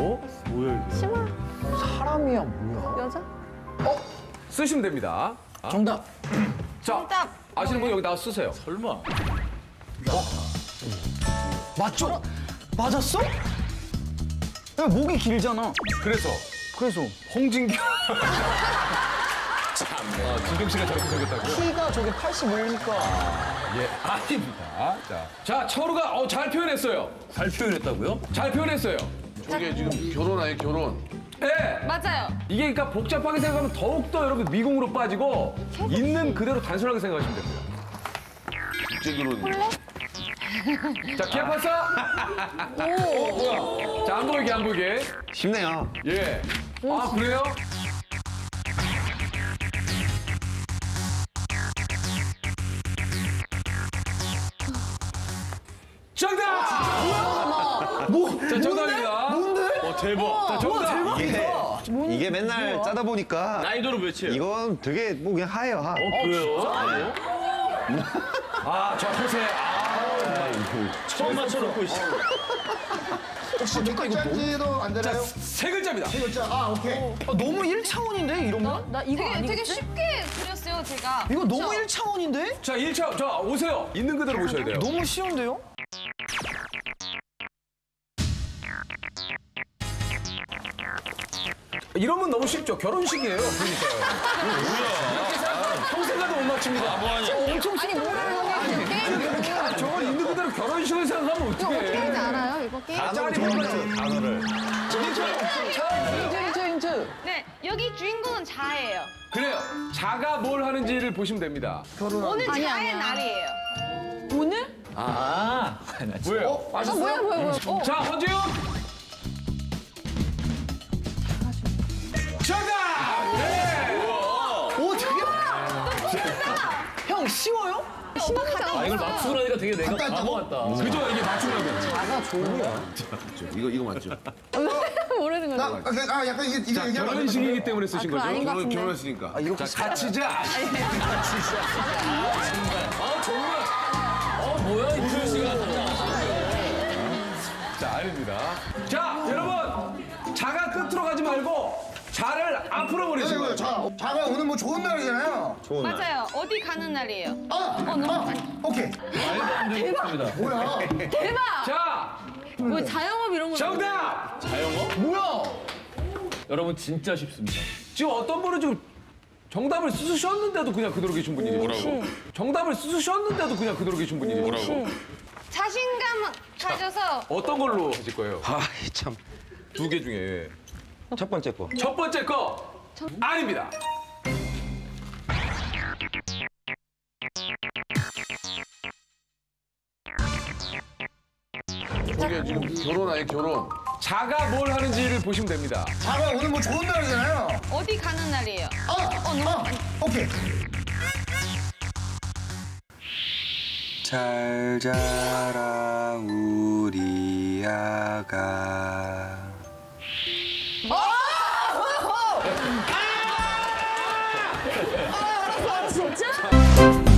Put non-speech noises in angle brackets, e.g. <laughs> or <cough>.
어? 뭐야 이게? 치마 사람이야 뭐야? 여자? 쓰시면 됩니다. 아, 정답. <clears throat> 자, 정답. 아시는 분 여기 나와 쓰세요. 설마. 맞죠? 맞았어? 야, 목이 길잖아. 그래서 그래서 홍진경. <laughs> 참, 아, 진경 씨가 저렇게 생겼다고요? 키가 저게 85니까. 예, 아닙니다. 자, 자 철우가 어, 잘 표현했어요. 잘 표현했다고요? 잘 표현했어요. 저게 지금 결혼 아니에요 결혼 예. 맞아요. 이게 그러니까 복잡하게 생각하면 더욱더 여러분 미궁으로 빠지고 있는 그대로 단순하게 생각하시면 됩니다. 국제 결혼 자, 기합 발사. 오, 뭐야? 자, 안 보이게, 안 보이게. 쉽네요. 예. 아, 그래요? 정답! 뭐? 자. 어 대박. 자, 정답. 이게, 이게 맨날 짜다 보니까 나이도를 몇 채요? 이건 되게 뭐 그냥 하예요, 하. 어 그래요? 아, 저 허세. 아, 처음 맞춰놓고 있어. 혹시 몇 글자인지도 안 되나요? 세 글자입니다. 세 글자. 아, 오케이. 아, 너무 1차원인데 이러면? 나 이거 되게, 되게 쉽게 그렸어요, 제가. 이거 너무 그쵸? 1차원인데? 자, 1차. 자, 오세요. 있는 그대로 보셔야 돼요. 너무 쉬운데요? 이러면 너무 쉽죠. 결혼식이에요. 그러니까요. 이렇게 생각하면 평생 가도 못 맞춥니다. 엄청 아니, 모르는 게임. 저걸 있는 그대로 결혼식을 생각하면 이거 어떻게 어떡해. 하는지 알아요, 이거 게임? 짜리 몰라요. 단어를. 힌트, 힌트, 힌트. 네, 여기 주인공은 자예요. 그래요. 자가 뭘 하는지를 보시면 됩니다. 오늘 자의 날이에요. 오늘? 아. 뭐예요? 어, 뭐야, 뭐야, 뭐야. 어. 자, 허지웅. 형, 쉬워요? 아 이걸 맞추고 나니까 되게 내가 바보 같다. 그죠? 이게 맞추려면. 자가 좋으야. 이거 이거 맞죠? <laughs> 모르는 나, 거죠. 아, 아, 약간 이게 이게 이게 결혼식이기 때문에 쓰신 그거 거죠? 아닌 것 결혼 같은데. 결혼했으니까 자, 같이 자. 아 정말. 어 뭐야 이준 씨가. 자, 아닙니다. 자, 여러분. 자가 끝으로 가지 말고 자를 앞으로 보내시고. 이거 자, 자가 오늘 뭐 좋은 날이잖아요. 좋은 날. 맞아요. 어디 가는 날이에요? 아, 어, 너무 아, 오케이. 대박. 뭐야? 대박! 자, 뭐 자영업 이런 거. 정답! 자영업? 뭐야? 여러분 진짜 쉽습니다. 지금 어떤 분은 지금 정답을 쓰셨는데도 그냥 그대로 계신 분이 뭐라고? 정답을 쓰셨는데도 그냥 그대로 계신 분이 뭐라고? 자신감 가져서 어떤 걸로 하실 거예요? 아, 참. 두 개 중에 첫 번째 거. 첫 번째 거 아닙니다. 저게 지금 결혼 아니에요 결혼 자가 뭘 하는지를 보시면 됩니다. 자가 오늘 뭐 좋은 날이잖아요. 어디 가는 날이에요? 아, 아, 오케이. 잘 자라 우리 아가 진짜?